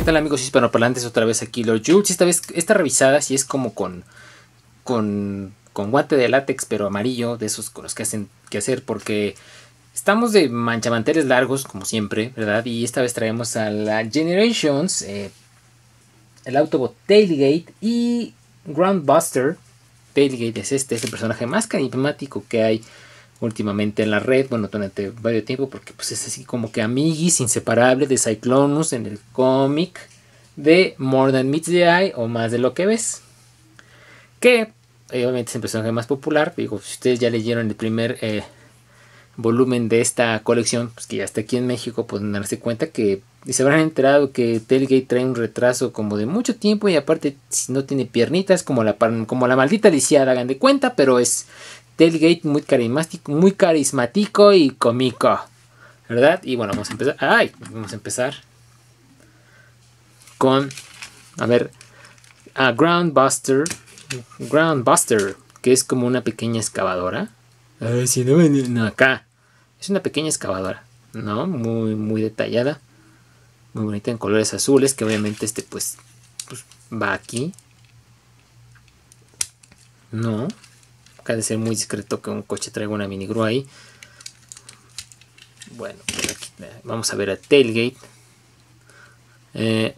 ¿Qué tal amigos hispanoparlantes? Otra vez aquí los Jules. Esta vez, esta revisada sí es como con, con, con guante de látex, pero amarillo, de esos con los que hacen que hacer, porque estamos de manchamanteles largos, como siempre, ¿verdad? Y esta vez traemos a la Generations, eh, el Autobot Tailgate y Groundbuster. Tailgate es este, es el personaje más carismático que hay últimamente en la red, bueno, durante varios tiempo, porque pues es así como que amiguis, inseparable de Cyclonus en el cómic de More Than Meets the Eye o Más de lo que ves. Que obviamente es el personaje más popular, digo, si ustedes ya leyeron el primer eh, volumen de esta colección, pues que ya está aquí en México, pueden darse cuenta que y se habrán enterado que Tailgate trae un retraso como de mucho tiempo y aparte si no tiene piernitas como la, como la maldita lisiada, hagan de cuenta, pero es Tailgate muy carismático, muy carismático y cómico. ¿Verdad? Y bueno, vamos a empezar. ¡Ay! Vamos a empezar con. A ver. A Groundbuster. Groundbuster. Que es como una pequeña excavadora. A ver si no, no acá. Es una pequeña excavadora. ¿No? Muy, muy detallada. Muy bonita en colores azules. Que obviamente este pues, pues va aquí. No de ser muy discreto que un coche traiga una mini grúa ahí. Bueno, eh, vamos a ver a Tailgate. Eh,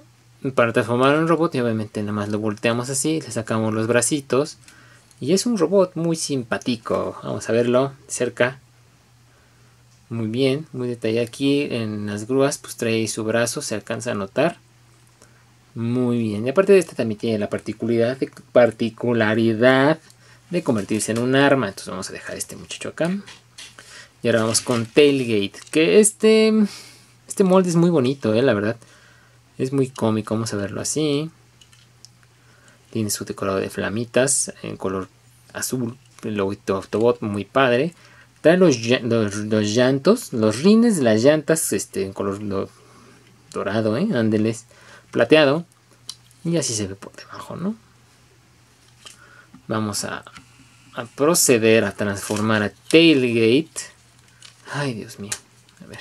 para transformar un robot y obviamente nada más lo volteamos así, le sacamos los bracitos. Y es un robot muy simpático. Vamos a verlo cerca. Muy bien, muy detallado aquí en las grúas, pues trae su brazo, se alcanza a notar. Muy bien, y aparte de este también tiene la particularidad, particularidad de convertirse en un arma. Entonces vamos a dejar este muchacho acá. Y ahora vamos con Tailgate. Que este, este molde es muy bonito, eh, la verdad. Es muy cómico, vamos a verlo así. Tiene su decorado de flamitas en color azul. El logotipo Autobot muy padre. Trae los, los, llantos, los rines las llantas este, en color dorado, ¿eh? Ándeles, plateado. Y así se ve por debajo, ¿no? Vamos a, proceder a transformar a Tailgate. Ay, Dios mío. A ver.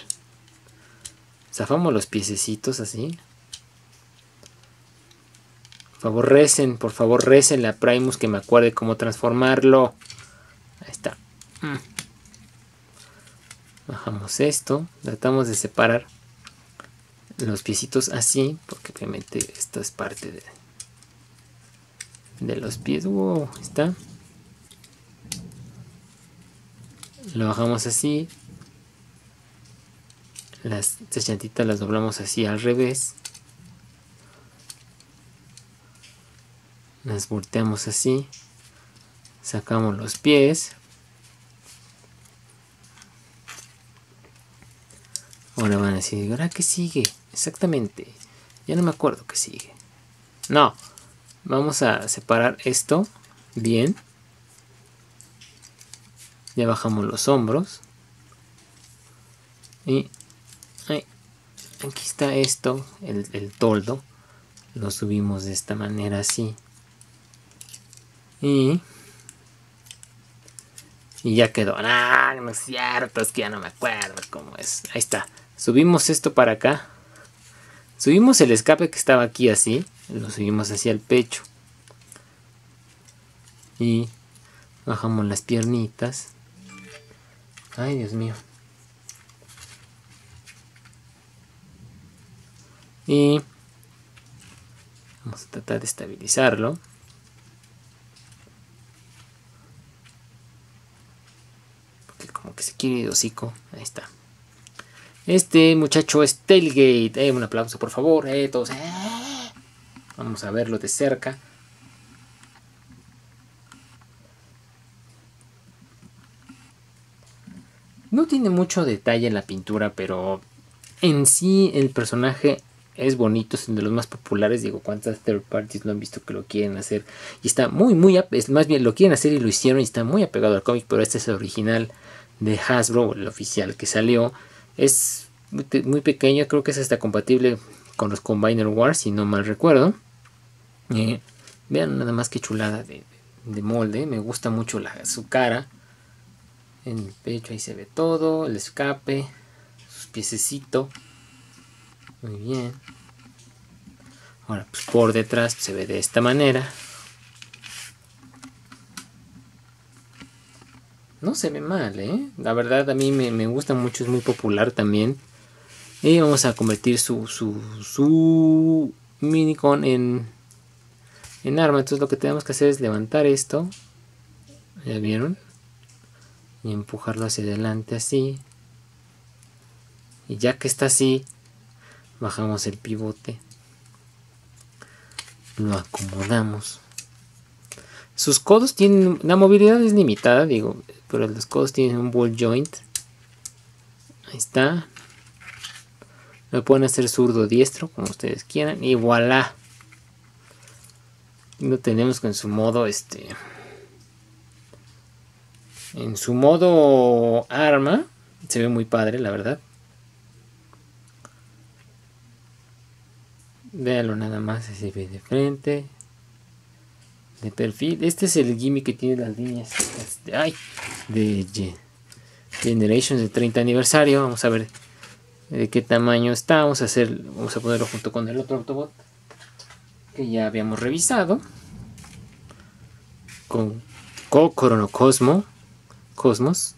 Zafamos los piececitos así. Por favor, recen. Por favor, recen a Primus que me acuerde cómo transformarlo. Ahí está. Mm. Bajamos esto. Tratamos de separar los piecitos así. Porque obviamente esto es parte de, de los pies. Wow, está. Lo bajamos así. Las llantitas las doblamos así al revés. Las volteamos así. Sacamos los pies. Ahora van a decir, ¿ahora qué sigue? Exactamente. Ya no me acuerdo qué sigue. No, Vamos a separar esto bien. Ya bajamos los hombros. Y aquí está esto, el, toldo. Lo subimos de esta manera así. Y, y ya quedó. Ah, no es cierto, es que ya no me acuerdo cómo es. Ahí está. Subimos esto para acá. Subimos el escape que estaba aquí así lo seguimos hacia el pecho y bajamos las piernitas ay Dios mío y vamos a tratar de estabilizarlo porque como que se quiere ir hocico ahí está este muchacho es Tailgate. Eh, un aplauso, por favor. Eh, todos. Eh. Vamos a verlo de cerca. No tiene mucho detalle en la pintura, pero en sí el personaje es bonito, es uno de los más populares. Digo, cuántas third parties lo han visto que lo quieren hacer. Y está muy, muy, más bien lo quieren hacer y lo hicieron y está muy apegado al cómic, pero este es el original de Hasbro, el oficial que salió. Es muy, pequeño, creo que es hasta compatible con los Combiner Wars, si no mal recuerdo. Eh, vean nada más que chulada de, molde. Me gusta mucho su cara. En el pecho ahí se ve todo. El escape. Sus piececitos. Muy bien. Ahora, pues por detrás se ve de esta manera. No se ve mal, ¿eh? La verdad a mí me, gusta mucho, es muy popular también. Y vamos a convertir su, su, su minicon en, en arma. Entonces lo que tenemos que hacer es levantar esto. ¿Ya vieron? Y empujarlo hacia adelante así. Y ya que está así, bajamos el pivote. Lo acomodamos. Sus codos tienen... La movilidad es limitada, digo. Pero los codos tienen un ball joint. Ahí está. Lo pueden hacer zurdo diestro, como ustedes quieran. Y voilà. Lo tenemos con su modo este. En su modo arma. Se ve muy padre, la verdad. Véanlo nada más, se ve de frente. De perfil. Este es el gimmick que tiene las líneas. Este, ay, de Generations de 30 aniversario. Vamos a ver de qué tamaño está. Vamos a hacer. Vamos a ponerlo junto con el otro Autobot. Que ya habíamos revisado. Con Kokoro Cosmo. Cosmos.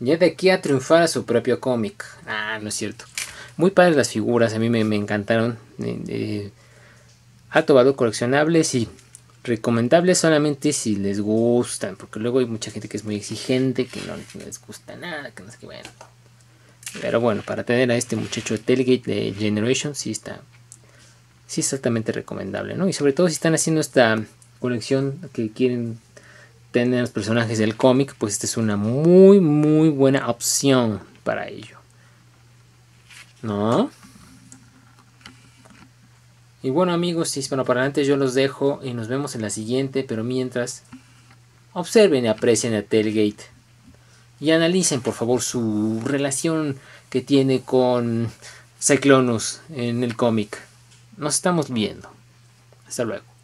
Ya de aquí a triunfar a su propio cómic. Ah, no es cierto. Muy padres las figuras, a mí me, encantaron. Eh, alto valor coleccionable, sí. Recomendables solamente si les gustan, porque luego hay mucha gente que es muy exigente, que no les gusta nada, que no sé qué bueno. Pero bueno, para tener a este muchacho de Tailgate de Generation, sí está, sí es altamente recomendable, ¿no? Y sobre todo si están haciendo esta colección que quieren tener los personajes del cómic, pues esta es una muy, muy buena opción para ello. ¿No? Y bueno amigos, si bueno, para adelante yo los dejo y nos vemos en la siguiente, pero mientras observen y aprecien a Tailgate y analicen por favor su relación que tiene con Cyclonus en el cómic. Nos estamos viendo. Hasta luego.